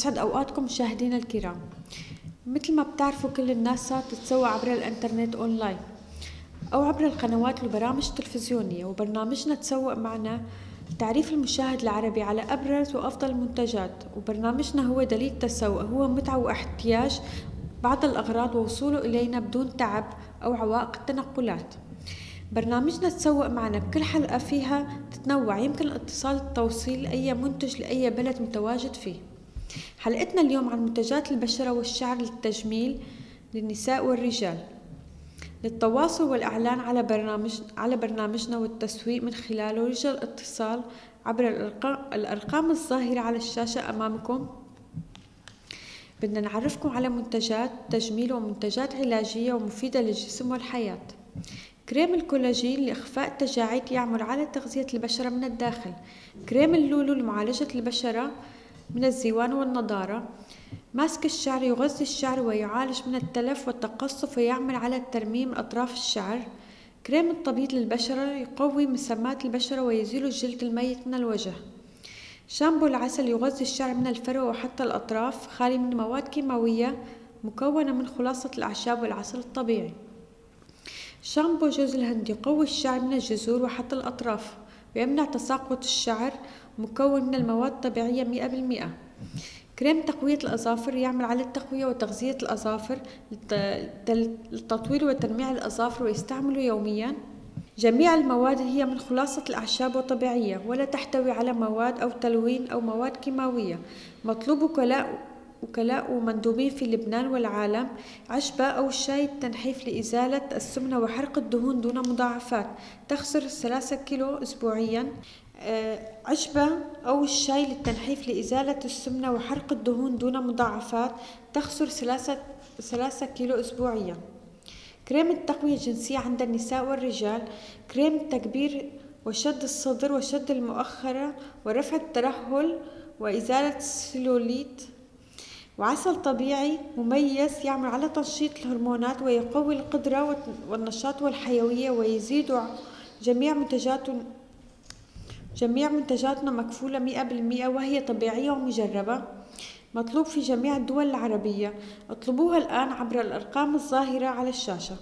يسعد أوقاتكم مشاهدينا الكرام. مثل ما بتعرفوا كل الناس صارت تتسوق عبر الإنترنت أونلاين أو عبر القنوات والبرامج التلفزيونية وبرنامجنا تسوق معنا تعريف المشاهد العربي على أبرز وأفضل المنتجات. وبرنامجنا هو دليل تسوق هو متعة واحتياج بعض الأغراض ووصوله إلينا بدون تعب أو عوائق التنقلات. برنامجنا تسوق معنا بكل حلقة فيها تتنوع يمكن الاتصال التوصيل أي منتج لأي بلد متواجد فيه. حلقتنا اليوم عن منتجات البشرة والشعر للتجميل للنساء والرجال. للتواصل والإعلان على برنامج على برنامجنا والتسويق من خلاله يرجى الاتصال عبر الأرقام الظاهرة على الشاشة أمامكم. بدنا نعرفكم على منتجات تجميل ومنتجات علاجية ومفيدة للجسم والحياة. كريم الكولاجين لإخفاء التجاعيد يعمل على تغذية البشرة من الداخل. كريم اللولو لمعالجة البشرة من الزوان والنضارة. ماسك الشعر يغذي الشعر ويعالج من التلف والتقصف ويعمل على ترميم أطراف الشعر. كريم التبييض للبشرة يقوي مسامات البشرة ويزيل الجلد الميت من الوجه. شامبو العسل يغذي الشعر من الفروة وحتى الأطراف خالي من مواد كيماوية مكونة من خلاصة الأعشاب والعسل الطبيعي. شامبو جوز الهند يقوي الشعر من الجذور وحتى الأطراف. ويمنع تساقط الشعر مكون من المواد الطبيعية مئة بالمئة. كريم تقوية الأظافر يعمل على التقوية وتغذية الأظافر لتطويل وتنميع الأظافر ويستعمل يوميا. جميع المواد هي من خلاصة الأعشاب وطبيعية ولا تحتوي على مواد أو تلوين أو مواد كيماوية. مطلوب وكلاء ومندوبين في لبنان والعالم عشبة أو الشاي التنحيف لإزالة السمنة وحرق الدهون دون مضاعفات تخسر ثلاثة كيلو أسبوعيا. آه، عشبة أو الشاي للتنحيف لإزالة السمنة وحرق الدهون دون مضاعفات تخسر ثلاثة كيلو أسبوعيا. كريم التقوية الجنسية عند النساء والرجال كريم تكبير وشد الصدر وشد المؤخرة ورفع الترهل وإزالة السلوليت. وعسل طبيعي مميز يعمل على تنشيط الهرمونات ويقوي القدرة والنشاط والحيوية ويزيد جميع منتجات جميع منتجاتنا مكفولة مئة بالمئة وهي طبيعية ومجربة مطلوب في جميع الدول العربية. اطلبوها الآن عبر الأرقام الظاهرة على الشاشة.